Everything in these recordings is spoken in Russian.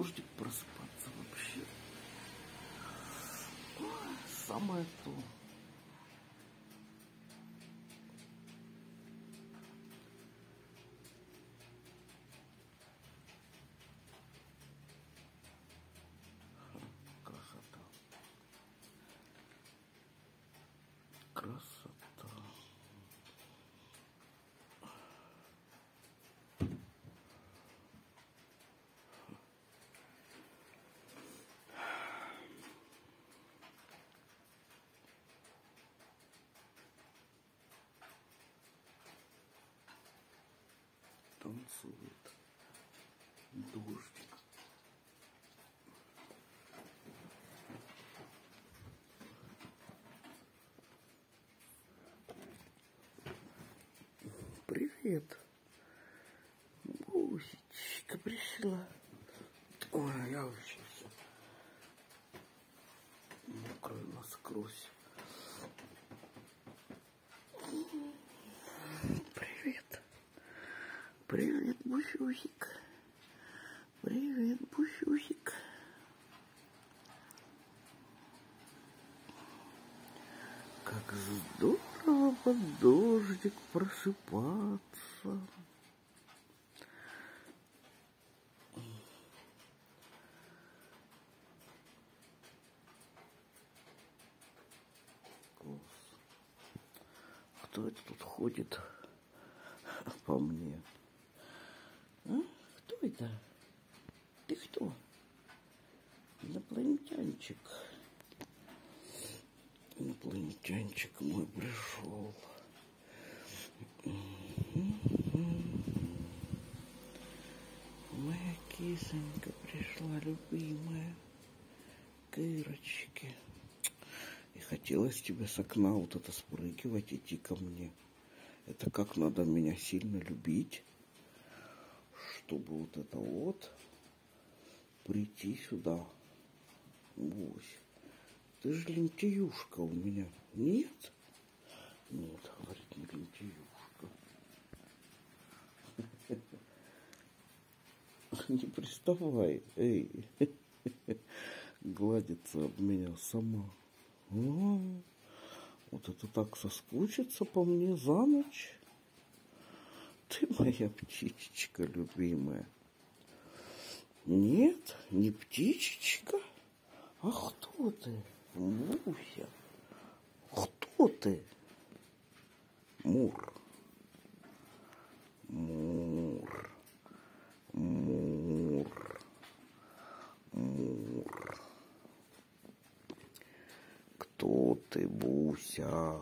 дождик просыпаться вообще. Самое то. Красота. Красота. Танцует дождик. Привет. Бусечка пришла. Ой, я вообще все мокрую насквозь. Привет. Привет, Бусюсик. Привет, Бусюсик. Как здорово под дождик просыпаться. Кто это тут ходит по мне? Это? Ты кто? Инопланетянчик. Инопланетянчик мой пришел. Моя кисонька пришла, любимая. Кырочки. И хотелось тебе с окна вот это спрыгивать, идти ко мне. Это как надо меня сильно любить, чтобы вот это вот прийти сюда. Бусь, ты же лентяюшка у меня. Нет? Нет, говорит, не лентяюшка. Не приставай, эй. Гладится об меня сама. А, вот это так соскучится по мне за ночь. Ты моя птичечка любимая. Нет, не птичечка. А кто ты, Муся? Кто ты? Мур. Мур. Мур. Мур. Кто ты, Буся?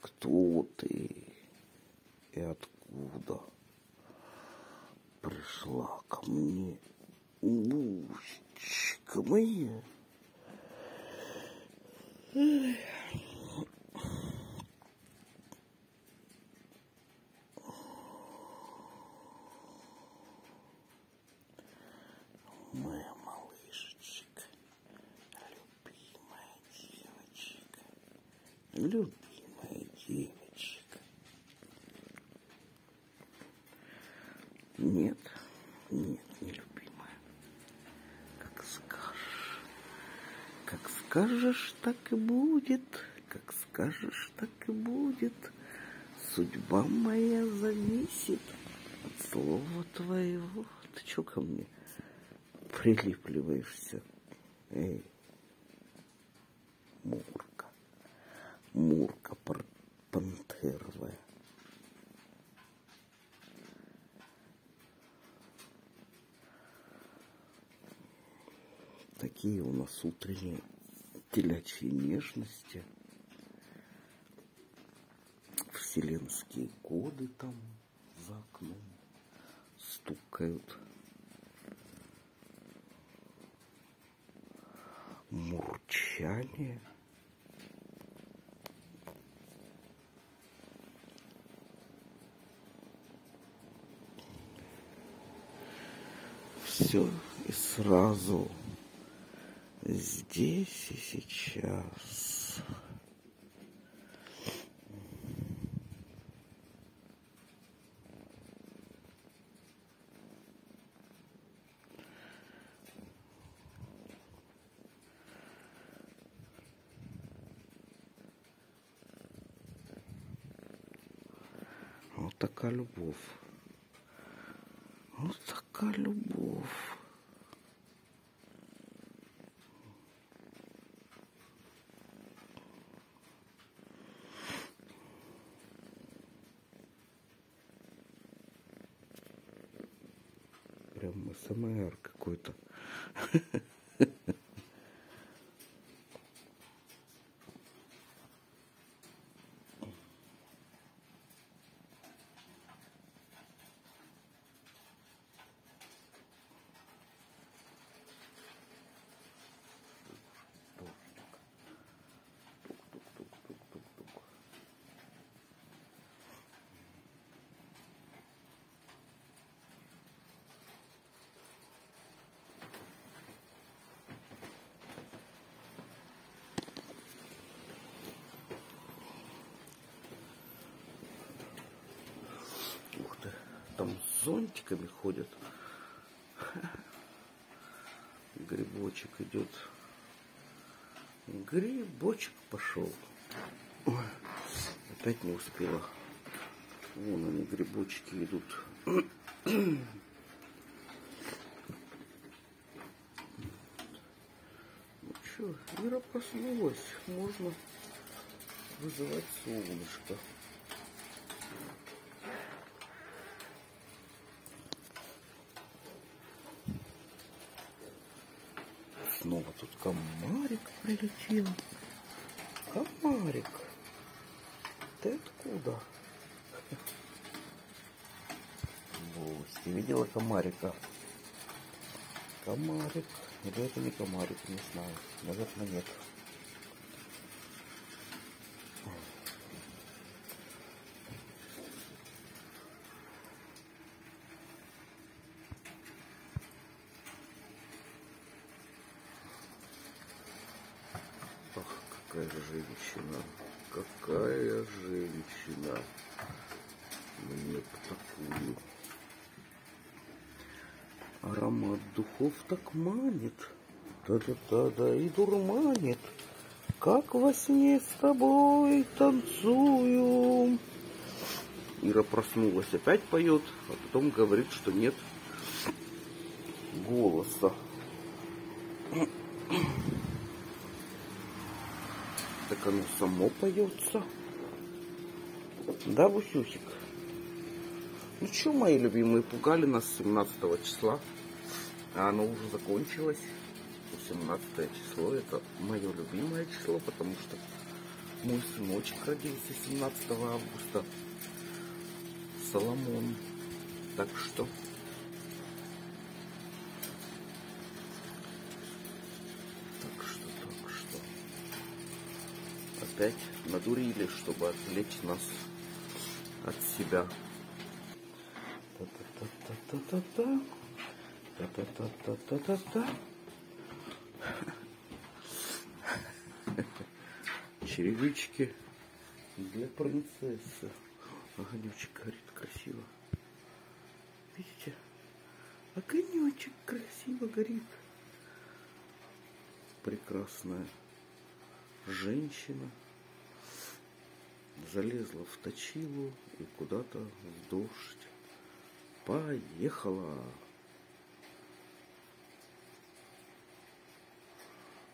Кто ты? И откуда пришла ко мне Бусечка Моя малышечка, любимая девочка, любимая девочка. Нет, нет, не любимая. Как скажешь, как скажешь, так и будет, как скажешь, так и будет. Судьба моя зависит от слова твоего. Ты что ко мне прилипливаешься? Эй, Мурка, Мурка Такие у нас утренние телячьи нежности. Вселенские коды там за окном стукают. Мурчание. Все и сразу здесь и сейчас. Вот такая любовь. Вот такая любовь. Прям СМР какой-то. Тук-тук-тук-тук-тук. Ух ты, там с зонтиками ходят. Грибочек идет. Грибочек пошел. Опять не успела. Вон они, грибочки идут. Ну что, Ира проснулась. Можно вызывать солнышко. Снова тут комарик прилетел. Комарик. Ты откуда? Бось, ты видела комарика? Комарик. Или это не комарик, не знаю. Наверное, нет. Ах, какая женщина. Какая женщина. Мне такую. Аромат духов так манит. Да-да-да-да, и дурманит. Как во сне с тобой танцую. Ира проснулась, опять поет, а потом говорит, что нет голоса. Так оно само поется. Да, Бусюсик? Ну что, мои любимые, пугали нас 17 числа, а оно уже закончилось. 17 число это мое любимое число, потому что мой сыночек родился 17 августа. Соломон. Так что Так что, так что. Опять надурили, чтобы отвлечь нас от себя. Та-та-та-та-та-та. Та-та-та-та-та-та. Черевички для принцессы. Огонечек горит красиво. Видите? Огонечек красиво горит. Прекрасная женщина залезла в точилу и куда-то в дождь поехала.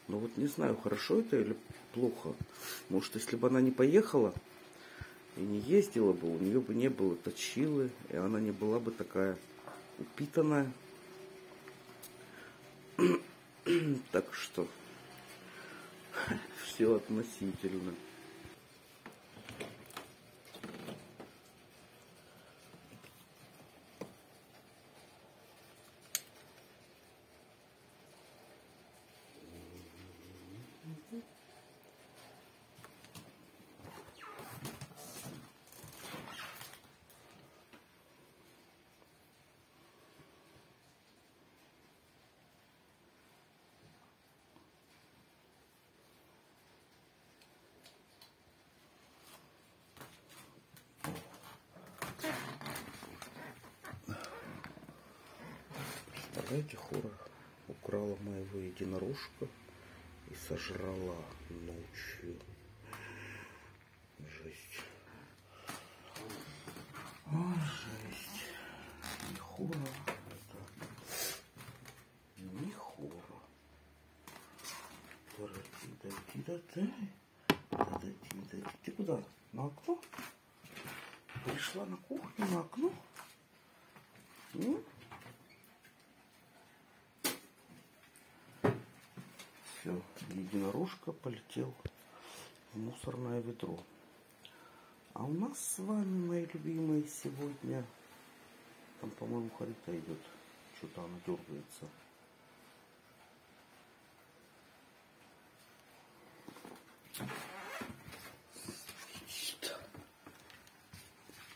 Ну вот не знаю, хорошо это или плохо. Может, если бы она не поехала и не ездила бы, у нее бы не было точилы, и она не была бы такая упитанная. Так что все относительно. Представляете, Хора украла моего единорожка и сожрала ночью. Жесть. Ой, жесть. Не хора. Это. Не хора. Дойди, дойди, дойди. Дойди, дойди. Ты куда? На окно? Пришла на кухню, на окно? М? Все, единорожка полетел в мусорное ведро. А у нас с вами, мои любимые, сегодня... Там, по-моему, Харита идет. Что-то она дергается.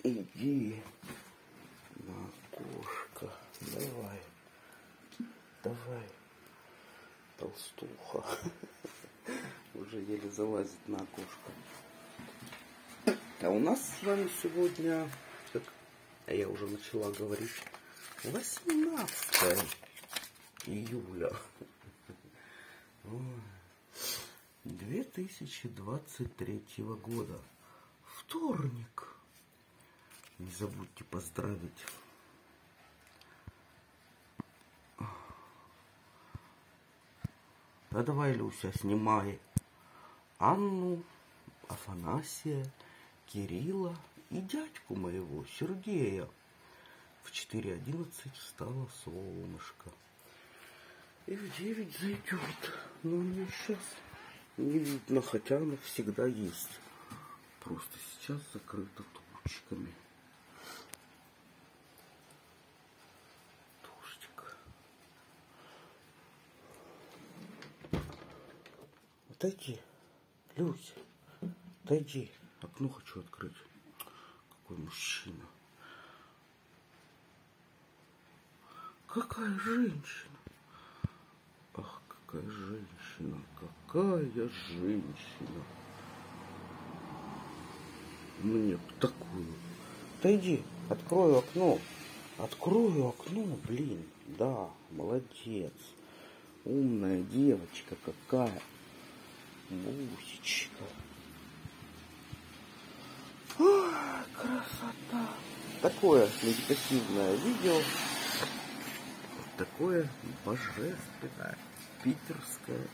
Иди на окошко. Давай. Давай. Толстуха. Уже еле залазит на окошко. А у нас с вами сегодня, как я уже начала говорить, 18 июля. 2023 года. Вторник. Не забудьте поздравить. Да давай, Люся, снимай Анну, Афанасия, Кирилла и дядьку моего, Сергея. В 4.11 встало солнышко. И в 9 зайдет. Но мне сейчас не видно, хотя оно всегда есть. Просто сейчас закрыто тучками. Дождик. Отойди, Люся, отойди. Окно хочу открыть. Какой мужчина. Какая женщина. Ах, какая женщина. Какая женщина. Мне такую. Отойди, открою окно. Открою окно, блин. Да, молодец. Умная девочка какая. Бусечка. Ой, красота. Такое медитативное видео. Такое божественное питерское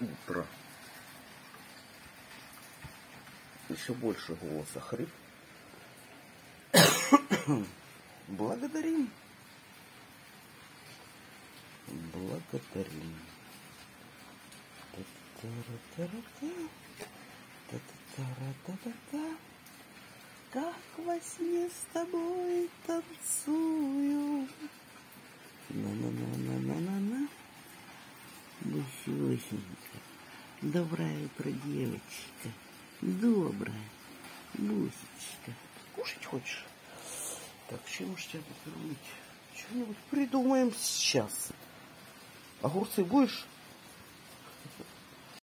утро. Еще больше голоса хрип. Благодарим. Благодарим. Как во сне с тобой танцую. На-на-на-на-на-на-на. Бусюсенька. Доброе утро, девочка. Доброе. Бусечка. Кушать хочешь? Так, чем уж тебя покормить? Что-нибудь придумаем сейчас. Огурцы будешь?